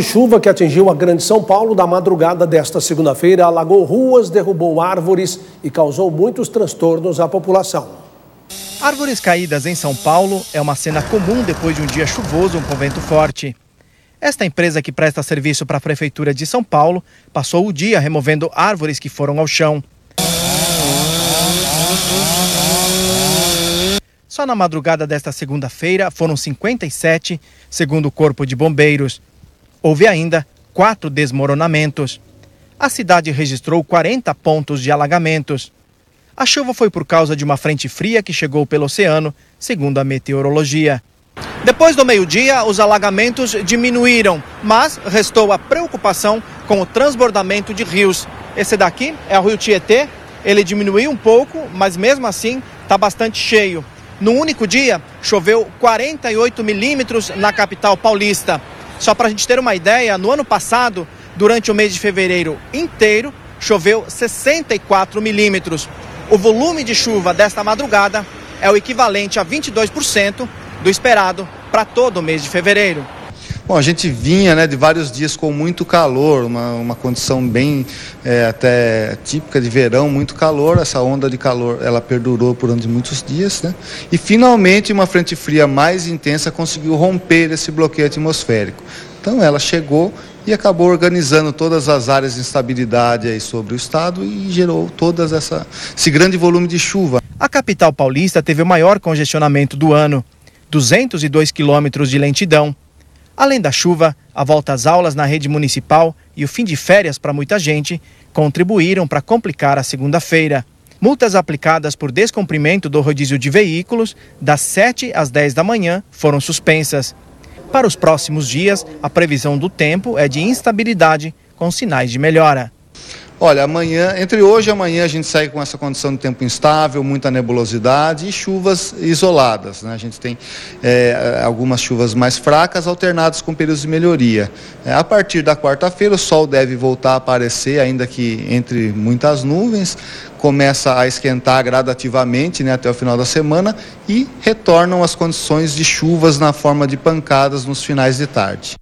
Chuva que atingiu a Grande São Paulo da madrugada desta segunda-feira alagou ruas, derrubou árvores e causou muitos transtornos à população. Árvores caídas em São Paulo é uma cena comum depois de um dia chuvoso com vento forte. Esta empresa que presta serviço para a Prefeitura de São Paulo passou o dia removendo árvores que foram ao chão. Só na madrugada desta segunda-feira foram 57, segundo o Corpo de Bombeiros. Houve ainda quatro desmoronamentos. A cidade registrou 40 pontos de alagamentos. A chuva foi por causa de uma frente fria que chegou pelo oceano, segundo a meteorologia. Depois do meio-dia, os alagamentos diminuíram, mas restou a preocupação com o transbordamento de rios. Esse daqui é o rio Tietê, ele diminuiu um pouco, mas mesmo assim está bastante cheio. No único dia, choveu 48 milímetros na capital paulista. Só para a gente ter uma ideia, no ano passado, durante o mês de fevereiro inteiro, choveu 64 milímetros. O volume de chuva desta madrugada é o equivalente a 22% do esperado para todo o mês de fevereiro. Bom, a gente vinha né, de vários dias com muito calor, uma, uma condição bem é, até típica de verão, muito calor. Essa onda de calor ela perdurou por muitos dias, né? E finalmente uma frente fria mais intensa conseguiu romper esse bloqueio atmosférico. Então ela chegou e acabou organizando todas as áreas de instabilidade aí sobre o estado e gerou essa esse grande volume de chuva. A capital paulista teve o maior congestionamento do ano, 202 quilômetros de lentidão. Além da chuva, a volta às aulas na rede municipal e o fim de férias para muita gente contribuíram para complicar a segunda-feira. Multas aplicadas por descumprimento do rodízio de veículos das 7 às 10 da manhã foram suspensas. Para os próximos dias, a previsão do tempo é de instabilidade com sinais de melhora. Olha, amanhã, entre hoje e amanhã, a gente segue com essa condição de tempo instável, muita nebulosidade e chuvas isoladas. Né? A gente tem é, algumas chuvas mais fracas, alternadas com períodos de melhoria. É, a partir da quarta-feira, o sol deve voltar a aparecer, ainda que entre muitas nuvens, começa a esquentar gradativamente né, até o final da semana e retornam as condições de chuvas na forma de pancadas nos finais de tarde.